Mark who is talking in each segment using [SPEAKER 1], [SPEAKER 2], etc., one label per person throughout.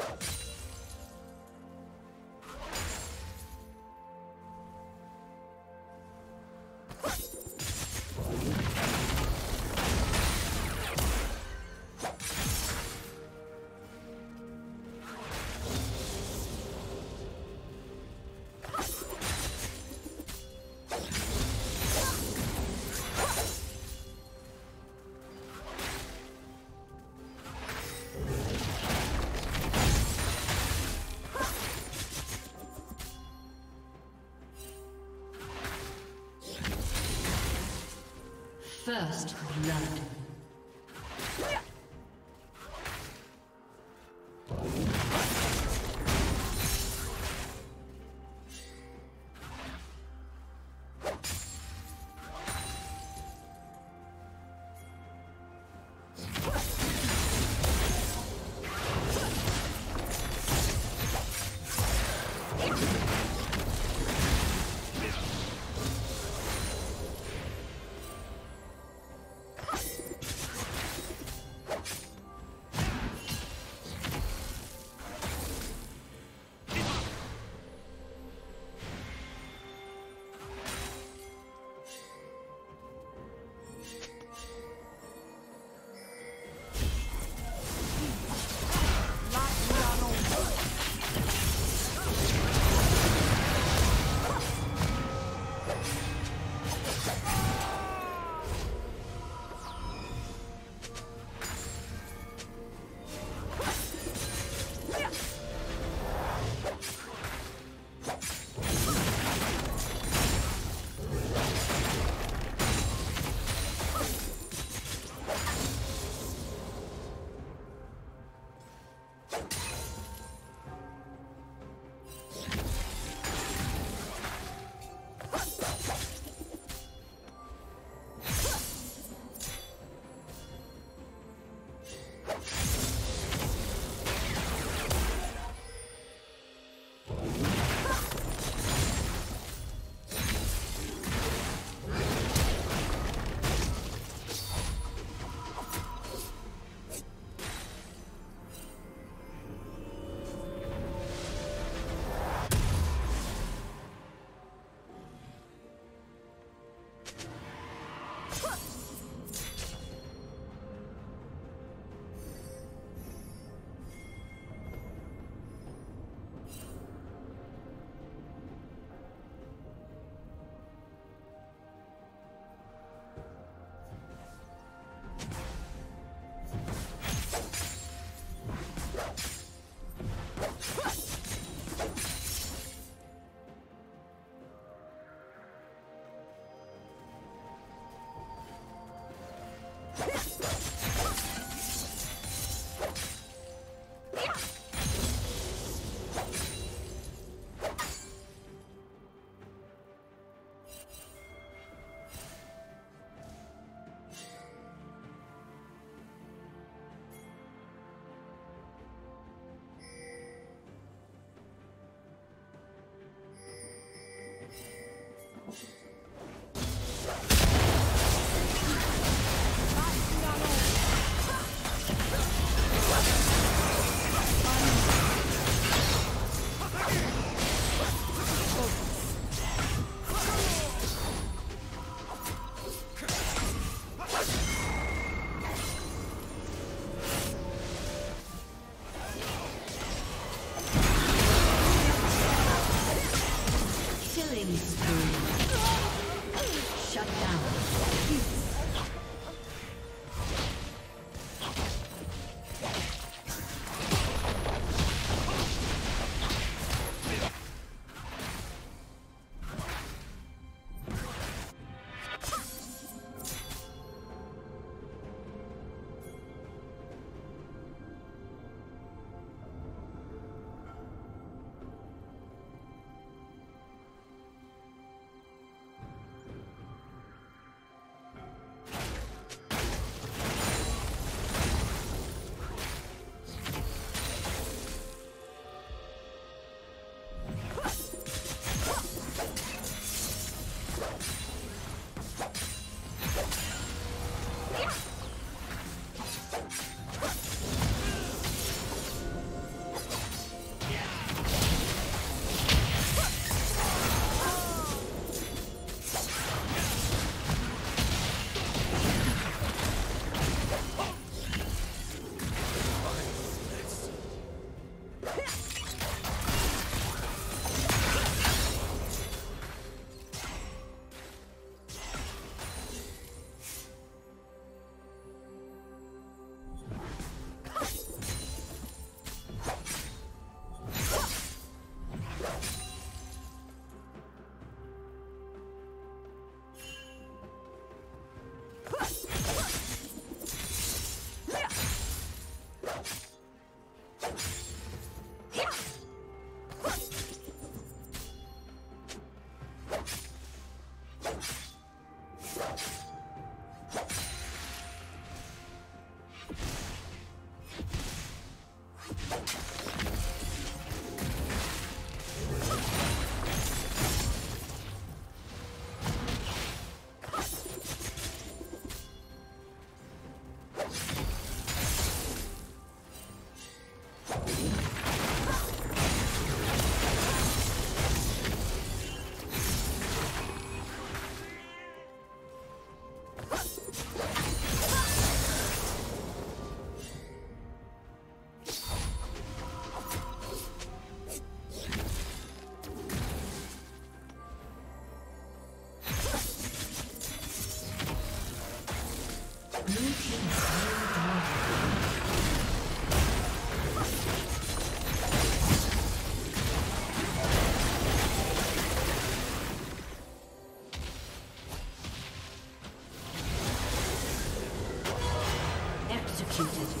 [SPEAKER 1] you First blood. executed.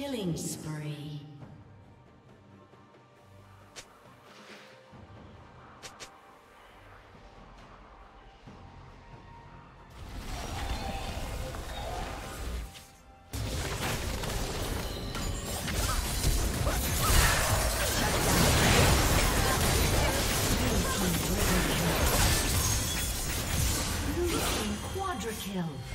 [SPEAKER 1] Killing spree. Quadra kill.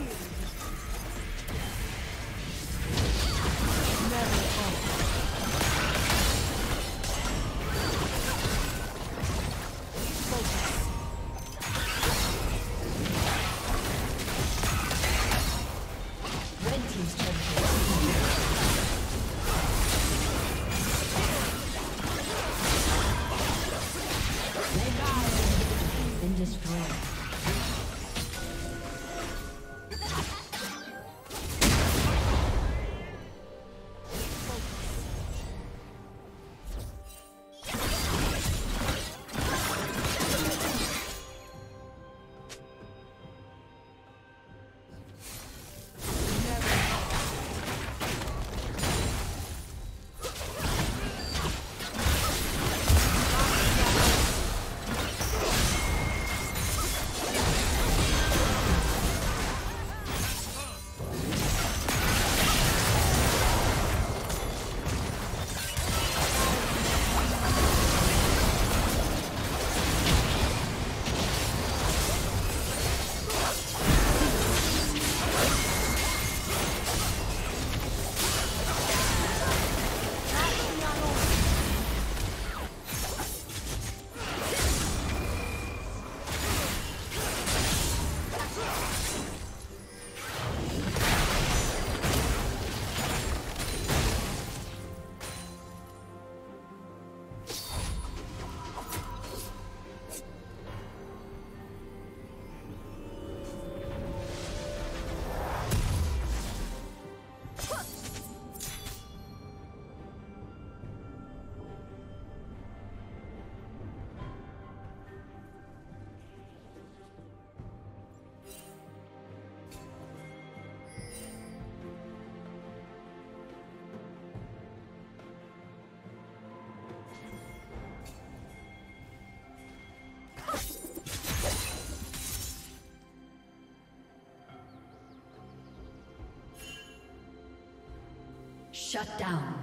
[SPEAKER 1] Shield. Shut down.